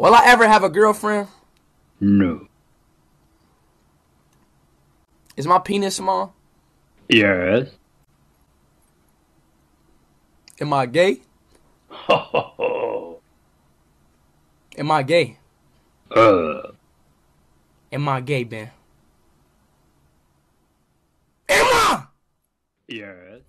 Will I ever have a girlfriend? No. Is my penis small? Yes. Am I gay? Am I gay? Uh. Am I gay, Ben? Am I? Yes.